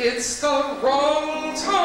It's the wrong time.